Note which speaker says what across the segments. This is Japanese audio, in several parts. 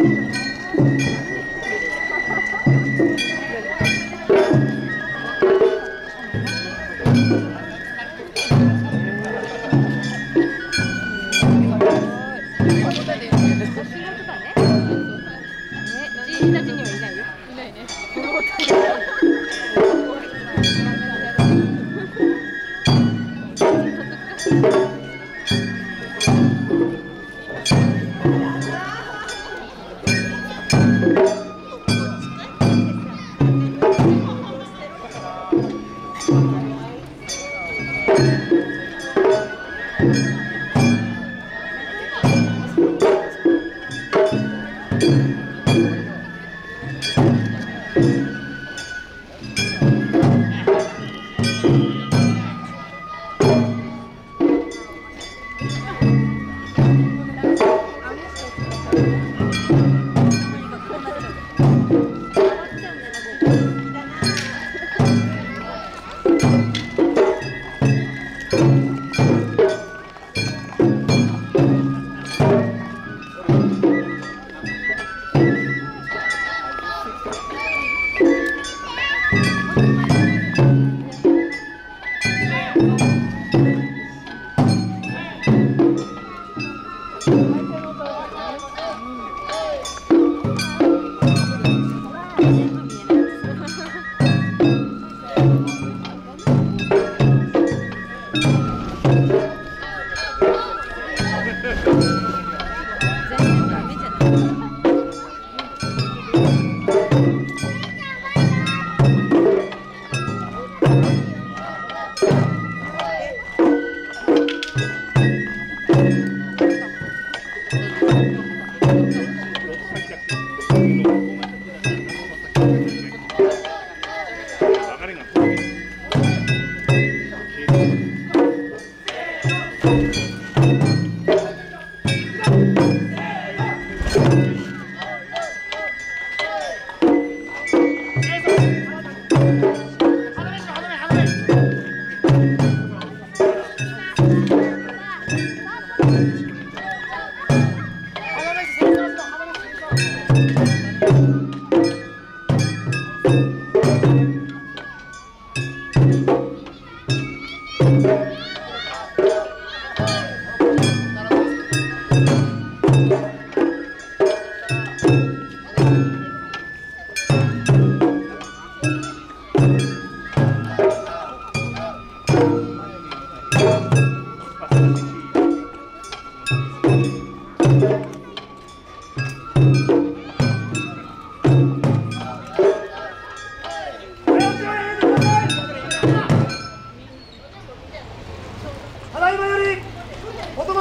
Speaker 1: 人たちにはいない。ね。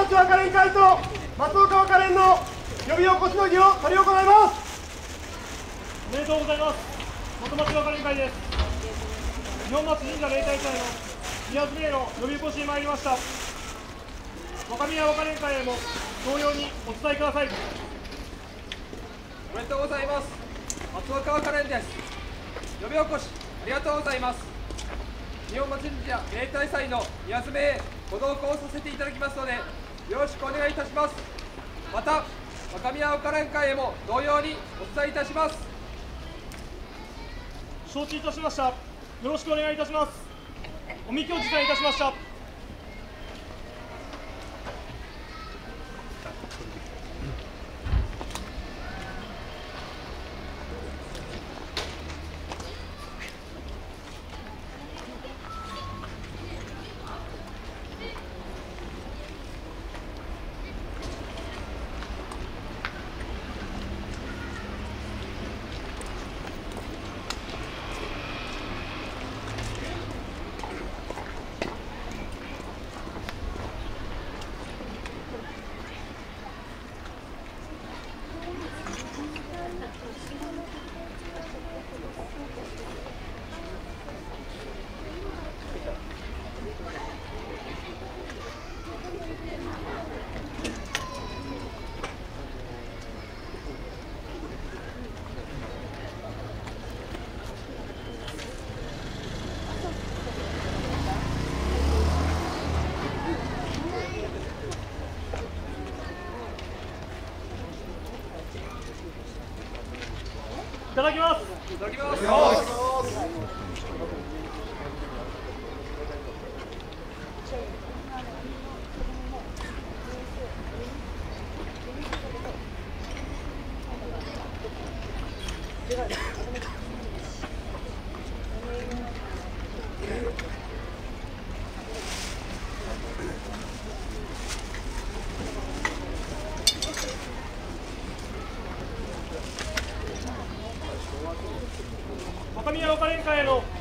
Speaker 2: 町若連会と松岡若連の呼び起こしの儀を執り行います。おめでとうございます。元町若連会です。日本町神社例大祭の宮津への呼び起こしに参りました。若宮若連会へも同様にお伝えください。
Speaker 3: おめでとうございます。松岡若連です。呼び起こしありがとうございます。日本町神社例大祭の宮津名へご同行させていただきますのでよろしくお願いいたします。また若宮岡連会へも同様にお伝えいたします。
Speaker 2: 承知いたしました。よろしくお願いいたします。おみきを辞退いたしました。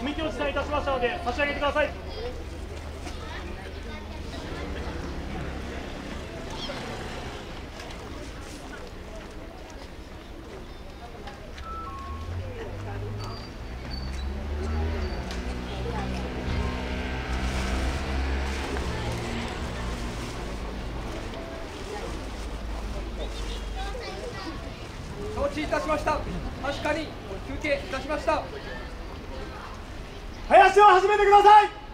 Speaker 2: 連会への踏切を辞退いたしましたので差し上げてください。
Speaker 3: 承知いたしました。確かに休憩いたしました。
Speaker 2: 林を始めてください。